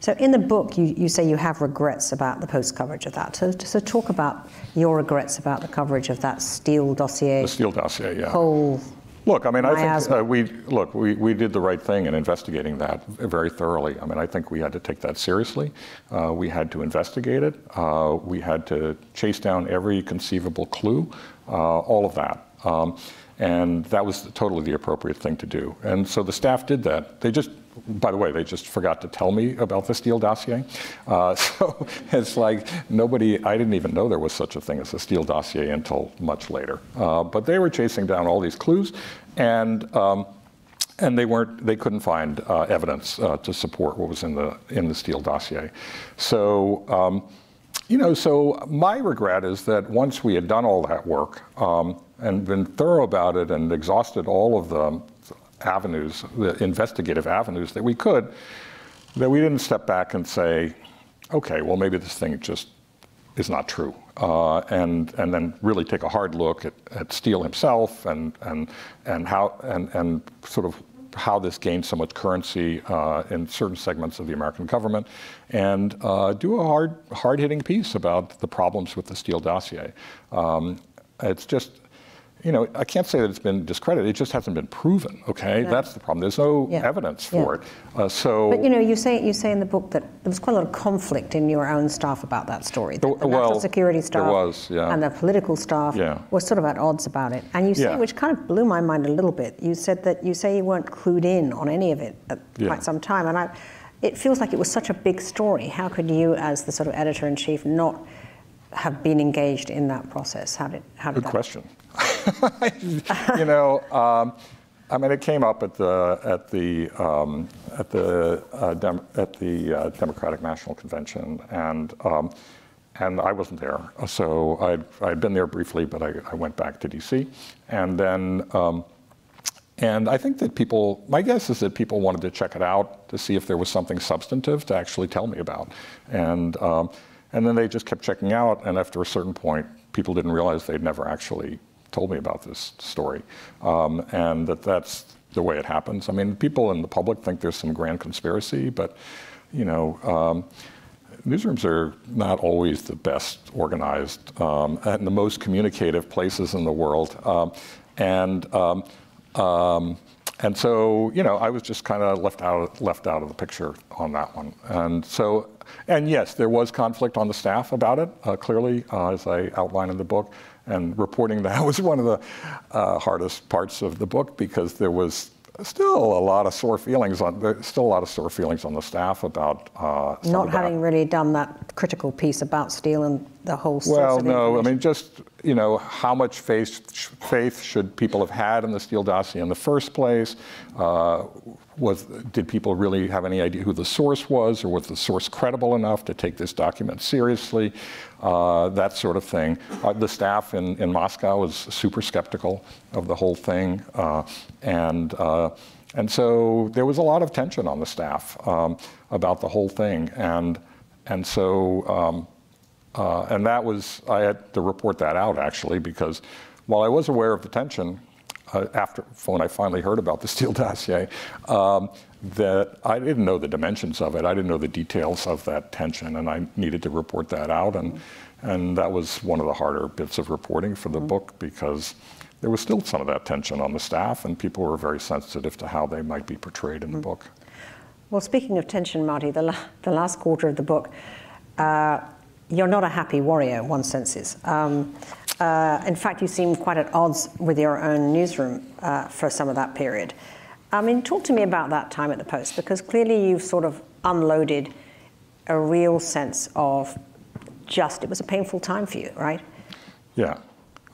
S23: So, in the book, you, you say you have regrets about the Post coverage of that. So, so, talk about your regrets about the coverage of that Steele dossier.
S5: The Steele dossier, yeah.
S23: Whole
S5: Look, I mean, I think uh, we look we, we did the right thing in investigating that very thoroughly. I mean, I think we had to take that seriously. Uh, we had to investigate it. Uh, we had to chase down every conceivable clue, uh, all of that. Um, And that was totally the appropriate thing to do. And so the staff did that. They just, by the way, they just forgot to tell me about the Steele dossier. Uh, so it's like nobody, I didn't even know there was such a thing as a Steele dossier until much later. Uh, but they were chasing down all these clues. And um, and they weren't they couldn't find uh, evidence uh, to support what was in the in the Steele dossier. So um, you know, so my regret is that once we had done all that work um, and been thorough about it and exhausted all of the avenues, the investigative avenues that we could, that we didn't step back and say, okay, well maybe this thing just is not true. Uh, and and then really take a hard look at, at Steele himself and and and how and and sort of how this gained so much currency uh, in certain segments of the American government, and uh, do a hard hard hitting piece about the problems with the Steele dossier. Um, it's just you know, I can't say that it's been discredited. It just hasn't been proven. Okay, yeah. that's the problem. There's no yeah. evidence for yeah. it. Uh, so,
S23: but you know, you say you say in the book that there was quite a lot of conflict in your own staff about that story. The, the well, national security staff
S5: was,
S23: and the political staff were sort of at odds about it. And you say, which kind of blew my mind a little bit. You said that you say you weren't clued in on any of it at quite some time, and I, it feels like it was such a big story. How could you, as the sort of editor in chief, not have been engaged in that process? How did how did
S5: Good that question. you know, um, I mean, it came up at the at the um, at the uh, at the uh, Democratic National Convention, and um, and I wasn't there, so I'd I'd been there briefly, but I, I went back to D.C. and then. Um, and I think that people, my guess is that people wanted to check it out to see if there was something substantive to actually tell me about. And, um, and then they just kept checking out, and after a certain point, people didn't realize they'd never actually told me about this story, um, and that that's the way it happens. I mean, people in the public think there's some grand conspiracy, but you know. Um, newsrooms are not always the best organized um, and the most communicative places in the world. Um, and um, um, and so you know, I was just kind of left out left out of the picture on that one. And so, and yes, there was conflict on the staff about it. Uh, clearly, uh, as I outline in the book, and reporting that was one of the uh, hardest parts of the book because there was still a lot of sore feelings on there's still a lot of sore feelings on the staff about uh,
S23: not having really done that critical piece about Steele and the whole.
S5: Well, no, I mean just you know how much faith faith should people have had in the Steele dossier in the first place? Uh, was did people really have any idea who the source was, or was the source credible enough to take this document seriously? Uh, that sort of thing. Uh, the staff in, in Moscow was super skeptical of the whole thing, uh, and uh, and so there was a lot of tension on the staff um, about the whole thing, and and so um, uh, and that was I had to report that out actually because while I was aware of the tension, uh, after when I finally heard about the Steele dossier, um, that I didn't know the dimensions of it. I didn't know the details of that tension, and I needed to report that out. And and that was one of the harder bits of reporting for the mm-hmm. book because there was still some of that tension on the staff, and people were very sensitive to how they might be portrayed in mm-hmm. the book.
S23: Well, speaking of tension, Marty, the, la- the last quarter of the book, uh, you're not a happy warrior, one senses. Um, uh, in fact, you seem quite at odds with your own newsroom uh, for some of that period. I mean, talk to me about that time at the Post, because clearly you've sort of unloaded a real sense of just, it was a painful time for you, right?
S5: Yeah.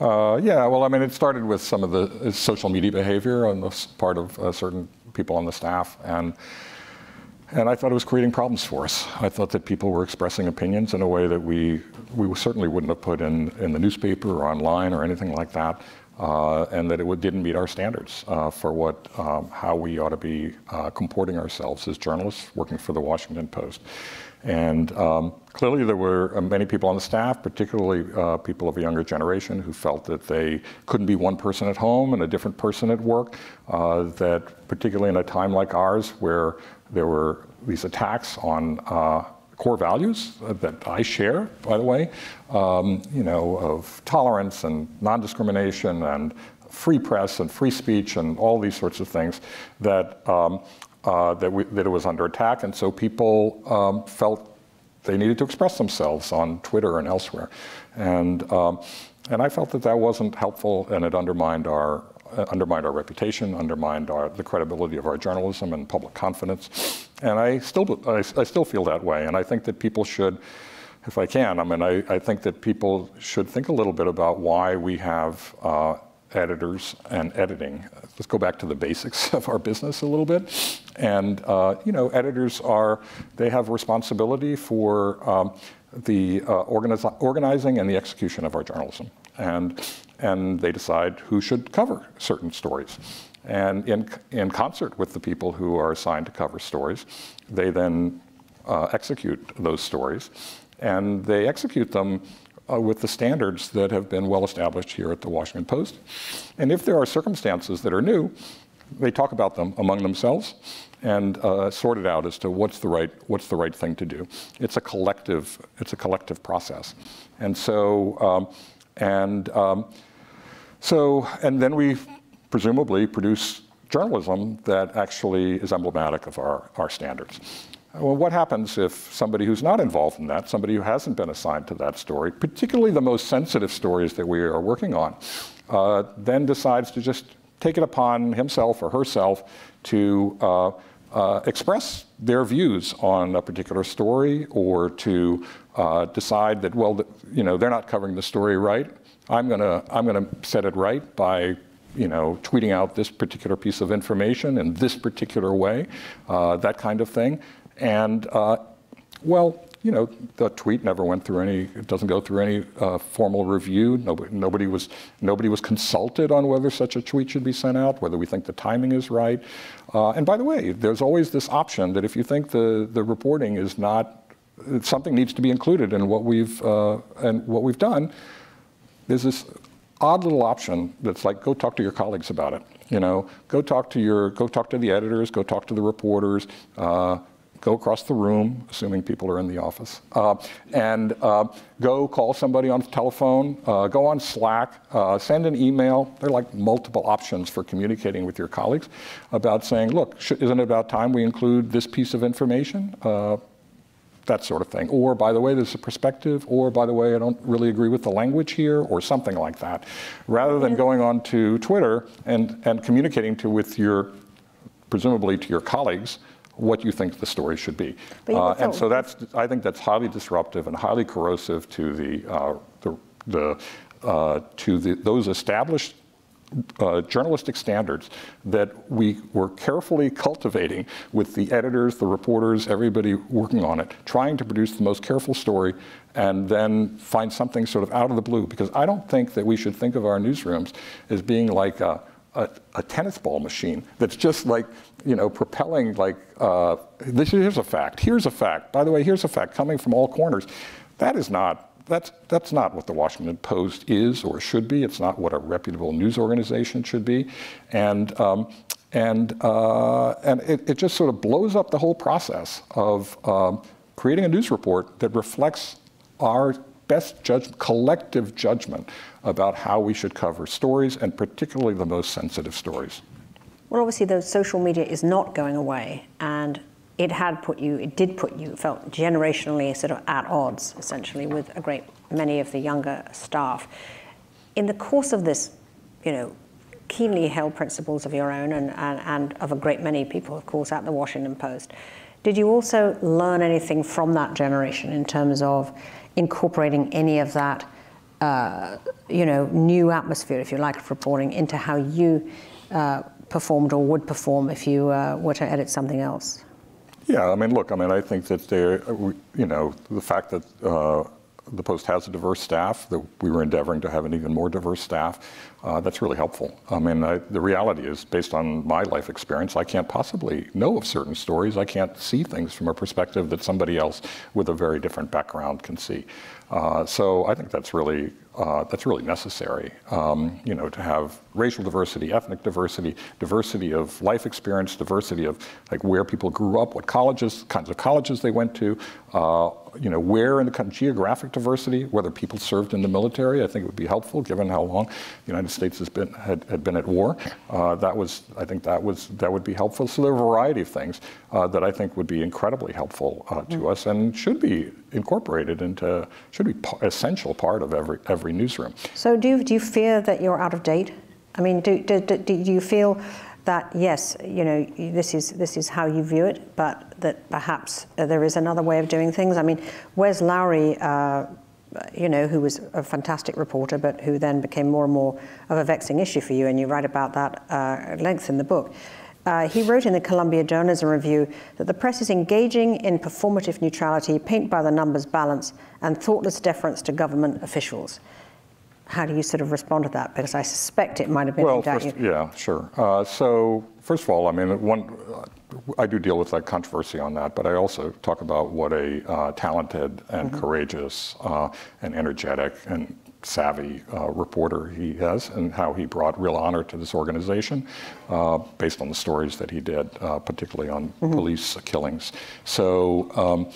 S5: Uh, yeah, well, I mean, it started with some of the uh, social media behavior on the part of uh, certain people on the staff, and and I thought it was creating problems for us. I thought that people were expressing opinions in a way that we, we certainly wouldn't have put in, in the newspaper or online or anything like that, uh, and that it would, didn't meet our standards uh, for what, um, how we ought to be uh, comporting ourselves as journalists working for the Washington Post. And um, clearly, there were uh, many people on the staff, particularly uh, people of a younger generation, who felt that they couldn't be one person at home and a different person at work. Uh, that, particularly in a time like ours, where there were these attacks on uh, core values that I share, by the way, um, you know, of tolerance and non-discrimination and free press and free speech and all these sorts of things that um, uh, that, we, that, it was under attack, and so people um, felt they needed to express themselves on Twitter and elsewhere, and um, and I felt that that wasn't helpful, and it undermined our undermined our reputation, undermined our, the credibility of our journalism and public confidence. And I still, I, I still feel that way. And I think that people should, if I can, I mean, I, I think that people should think a little bit about why we have uh, editors and editing. Let's go back to the basics of our business a little bit. And, uh, you know, editors are, they have responsibility for um, the uh, organiz organizing and the execution of our journalism. And, and they decide who should cover certain stories. And in, in concert with the people who are assigned to cover stories, they then uh, execute those stories. And they execute them uh, with the standards that have been well established here at the Washington Post. And if there are circumstances that are new, they talk about them among themselves and uh, sort it out as to what's the right what's the right thing to do. It's a collective it's a collective process, and so um, and um, so and then we presumably produce journalism that actually is emblematic of our, our standards. Well, what happens if somebody who's not involved in that, somebody who hasn't been assigned to that story, particularly the most sensitive stories that we are working on, uh, then decides to just take it upon himself or herself to uh, uh, express their views on a particular story or to uh, decide that, well, you know, they're not covering the story right. I'm going to I'm going to set it right by you know, tweeting out this particular piece of information in this particular way, uh, that kind of thing. And uh, well, you know, the tweet never went through any, it doesn't go through any uh, formal review. Nobody, nobody, was, nobody was consulted on whether such a tweet should be sent out, whether we think the timing is right. Uh, and by the way, there's always this option that if you think the, the reporting is not, something needs to be included in what we've, uh, and what we've done, there's this odd little option that's like, go talk to your colleagues about it. You know, go talk to your, go talk to the editors, go talk to the reporters, uh, go across the room, assuming people are in the office, uh, and uh, go call somebody on the telephone, uh, go on Slack, uh, send an email. There are like multiple options for communicating with your colleagues about saying, look, isn't it about time we include this piece of information? Uh, that sort of thing. Or, by the way, there's a perspective, or, by the way, I don't really agree with the language here, or something like that. Rather than going on to Twitter and, and communicating to with your, presumably to your colleagues, what you think the story should be. Uh, and so that's, I think that's highly disruptive and highly corrosive to the, uh, the, the uh, to the, those established uh, journalistic standards that we were carefully cultivating with the editors, the reporters, everybody working on it, trying to produce the most careful story and then find something sort of out of the blue. Because I don't think that we should think of our newsrooms as being like a, a, a tennis ball machine that's just like, you know, propelling like, uh, this here's a fact, here's a fact, by the way, here's a fact coming from all corners. That is not, that's, that's not what the Washington Post is or should be. It's not what a reputable news organization should be. And, um, and, uh, and it, it, just sort of blows up the whole process of um, creating a news report that reflects our best judgment, collective judgment about how we should cover stories, and particularly the most sensitive stories.
S23: Well, obviously, the social media is not going away, and it had put you, it did put you, felt generationally sort of at odds, essentially, with a great many of the younger staff. In the course of this, you know, keenly held principles of your own and, and, and of a great many people, of course, at the Washington Post, did you also learn anything from that generation in terms of incorporating any of that uh, you know, new atmosphere, if you like, of reporting into how you uh, performed or would perform if you uh, were to edit something else?
S5: Yeah, I mean, look, I mean, I think that there, you know, the fact that uh, the Post has a diverse staff, that we were endeavoring to have an even more diverse staff, uh, that's really helpful. I mean, I, the reality is, based on my life experience, I can't possibly know of certain stories. I can't see things from a perspective that somebody else with a very different background can see. Uh, so I think that's really uh, that's really necessary. Um, you know, to have racial diversity, ethnic diversity, diversity of life experience, diversity of like where people grew up, what colleges, kinds of colleges they went to, uh, you know, where in the country, geographic diversity, whether people served in the military. I think it would be helpful given how long the United States has been had, had been at war. Uh, that was, I think, that was that would be helpful. So there are a variety of things uh, that I think would be incredibly helpful uh, to mm. us and should be incorporated into should be essential part of every every newsroom.
S23: So do you, do you fear that you're out of date? I mean, do, do, do, do you feel that yes, you know, this is this is how you view it, but that perhaps there is another way of doing things? I mean, Wes Lowery, uh, you know, who was a fantastic reporter, but who then became more and more of a vexing issue for you, and you write about that uh, at length in the book. Uh, he wrote in the Columbia Journalism Review that the press is engaging in performative neutrality, paint by the numbers balance, and thoughtless deference to government officials. How do you sort of respond to that? Because I suspect it might have been
S5: well, first, yeah, sure. Uh, so first of all, I mean, one, I do deal with that controversy on that, but I also talk about what a uh, talented and
S23: Mhm.
S5: courageous uh, and energetic and savvy uh, reporter he has, and how he brought real honor to this organization, uh, based on the stories that he did, uh, particularly on
S23: Mhm.
S5: police killings. So. Um,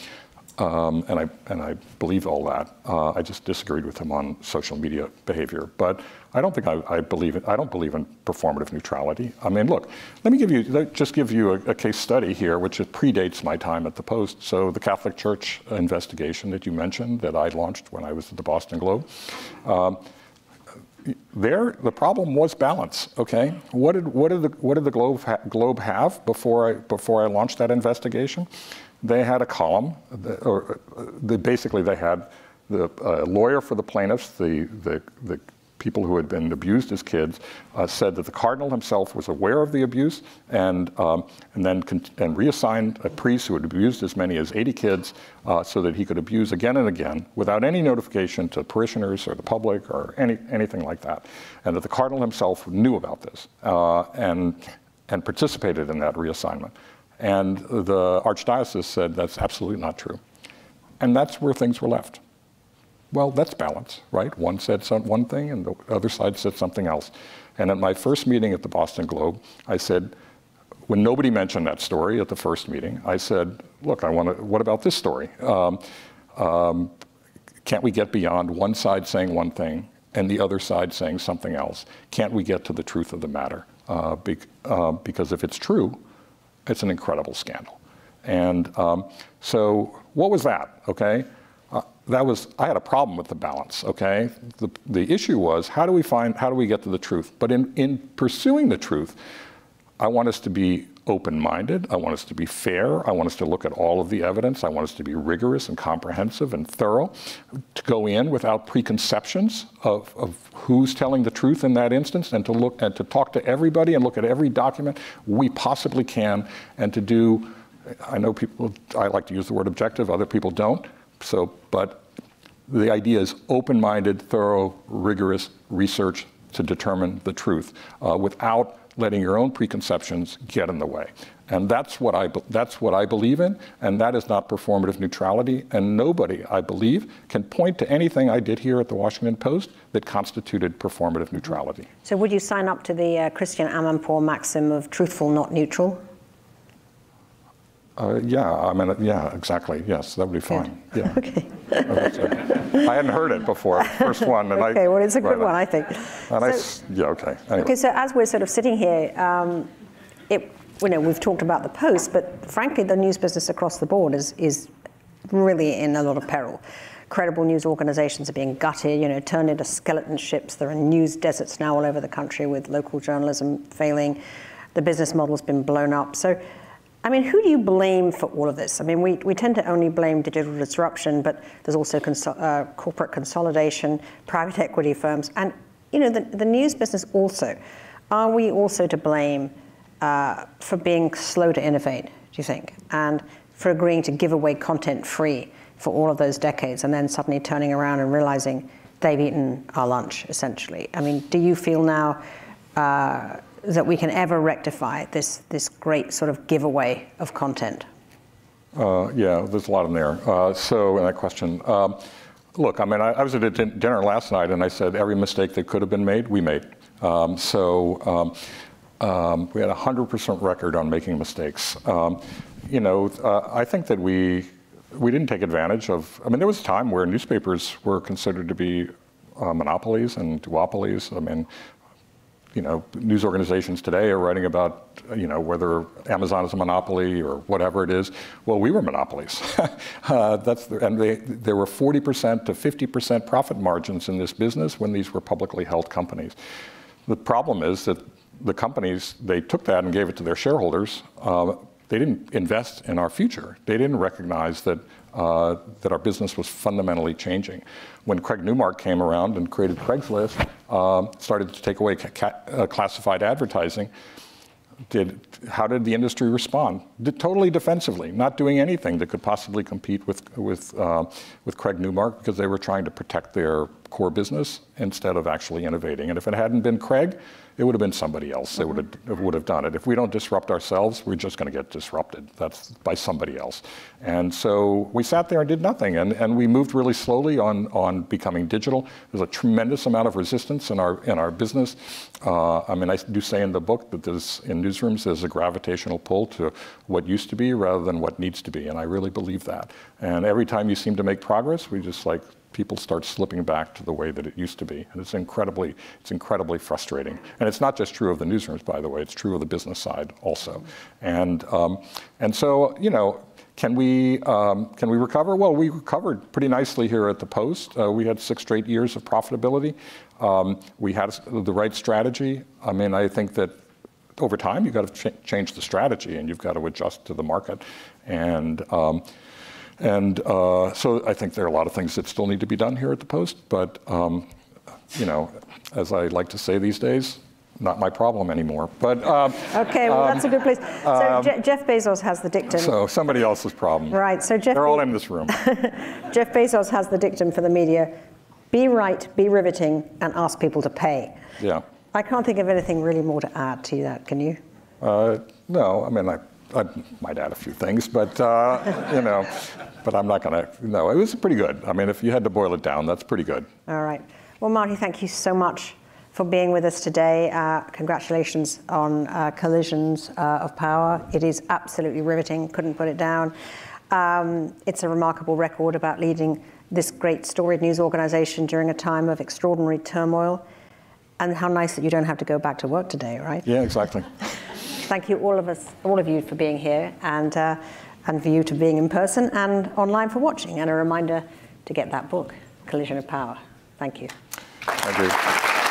S5: um, and I and I believe all that. Uh, I just disagreed with him on social media behavior. But I don't think I, I believe it. I don't believe in performative neutrality. I mean, look, let me give you let- just give you a, a case study here, which predates my time at the Post. So the Catholic Church investigation that you mentioned that I launched when I was at the Boston Globe. Um, there, the problem was balance. Okay, what did what did the what did the Globe ha- Globe have before I before I launched that investigation? They had a column, that- or uh, they, basically they had the uh, lawyer for the plaintiffs, the the the people who had been abused as kids, uh, said that the cardinal himself was aware of the abuse and um, and then and reassigned a priest who had abused as many as 80 kids uh, so that he could abuse again and again without any notification to parishioners or the public or any anything like that, and that the cardinal himself knew about this uh, and and participated in that reassignment. And the archdiocese said that's absolutely not true, and that's where things were left. Well, that's balance, right? One said some, one thing and the other side said something else. And at my first meeting at the Boston Globe, I said, when nobody mentioned that story at the first meeting, I said, look, I want to, what about this story? Um, um, can't we get beyond one side saying one thing and the other side saying something else? Can't we get to the truth of the matter? Uh, bec- uh, because if it's true, it's an incredible scandal. And um, so, what was that? Okay, that was I had a problem with the balance. Okay, the the issue was how do we find how do we get to the truth? But in in pursuing the truth, I want us to be open-minded. I want us to be fair. I want us to look at all of the evidence. I want us to be rigorous and comprehensive and thorough. To go in without preconceptions of, of who's telling the truth in that instance, and to look and to talk to everybody and look at every document we possibly can, and to do. I know people. I like to use the word objective. Other people don't. So, but the idea is open-minded, thorough, rigorous research to determine the truth uh, without letting your own preconceptions get in the way. And that's what I, that's what I believe in, and that is not performative neutrality. And nobody, I believe, can point to anything I did here at the Washington Post that constituted performative neutrality.
S23: So would you sign up to the uh, Christiane Amanpour maxim of truthful, not neutral?
S5: Uh, yeah, I mean, yeah, exactly. Yes, that would be fine. Yeah.
S23: Okay.
S5: I hadn't heard it before. First one, and I.
S23: Okay, well, it's a good
S5: right,
S23: one, I think.
S5: And
S23: So-
S5: s yeah, okay. Anyway.
S23: Okay, so as we're sort of sitting here, um, it, you know, we've talked about the Post, but frankly, the news business across the board is, is really in a lot of peril. Credible news organizations are being gutted, you know, turned into skeleton ships. There are news deserts now all over the country with local journalism failing. The business model's been blown up. So, I mean, who do you blame for all of this? I mean, we, we tend to only blame digital disruption, but there's also uh, corporate consolidation, private equity firms, and, you know, the, the news business also. Are we also to blame uh, for being slow to innovate, do you think? And for agreeing to give away content free for all of those decades and then suddenly turning around and realizing they've eaten our lunch, essentially? I mean, do you feel now uh, that we can ever rectify this, this great sort of giveaway of content?
S5: Uh, yeah, there's a lot in there. Uh, so, in that question, um, look, I mean, I, I was at a din- dinner last night and I said every mistake that could have been made, we made. Um, so, um, um, we had a 100% record on making mistakes. Um, you know, uh, I think that we, we didn't take advantage of, I mean, there was a time where newspapers were considered to be uh, monopolies and duopolies. I mean, you know, news organizations today are writing about, you know, whether Amazon is a monopoly or whatever it is. Well, we were monopolies. uh, that's the, and they, there were 40% to 50% profit margins in this business when these were publicly held companies. the problem is that the companies, they took that and gave it to their shareholders. Uh, they didn't invest in our future. They didn't recognize that, uh, that our business was fundamentally changing. When Craig Newmark came around and created Craigslist, uh, started to take away uh, classified advertising, did, how did the industry respond? Did, totally defensively, not doing anything that could possibly compete with, with, uh, with Craig Newmark because they were trying to protect their core business instead of actually innovating. And if it hadn't been Craig, it would have been somebody else that would have, would have done it. If we don't disrupt ourselves, we're just going to get disrupted. That's by somebody else. And so we sat there and did nothing. And, and we moved really slowly on, on becoming digital. There's a tremendous amount of resistance in our, in our business. Uh, I mean, I do say in the book that there's, in newsrooms, there's a gravitational pull to what used to be rather than what needs to be. And I really believe that. And every time you seem to make progress, we just like people start slipping back to the way that it used to be. And it's incredibly, it's incredibly frustrating. And it's not just true of the newsrooms, by the way, it's true of the business side also. And, um, and so, you know, can we, um, can we recover? Well, we recovered pretty nicely here at the Post. Uh, we had six straight years of profitability. Um, we had the right strategy. I mean, I think that over time, you've got to ch- change the strategy and you've got to adjust to the market. And um, and uh, so I think there are a lot of things that still need to be done here at the Post, but um, you know, as I like to say these days, not my problem anymore. But um,
S23: okay, well, um, that's a good place. So um, Je- Jeff Bezos has the dictum.
S5: So somebody else's problem.
S23: Right. So Jeff.
S5: They're all in this room.
S23: Jeff Bezos has the dictum for the media: be right, be riveting, and ask people to pay.
S5: Yeah.
S23: I can't think of anything really more to add to that. Can you?
S5: Uh, no. I mean, I I might add a few things, but uh, you know, but I'm not going to. No, it was pretty good. I mean, if you had to boil it down, that's pretty good.
S23: All right. Well, Marty, thank you so much for being with us today. Uh, congratulations on uh, Collisions uh, of Power. It is absolutely riveting. Couldn't put it down. Um, it's a remarkable record about leading this great storied news organization during a time of extraordinary turmoil. And how nice that you don't have to go back to work today, right?
S5: Yeah, exactly.
S23: Thank you, all of us, all of you, for being here, and uh, and for you to being in person and online for watching. And a reminder to get that book, Collision of Power. Thank you.
S5: Thank you.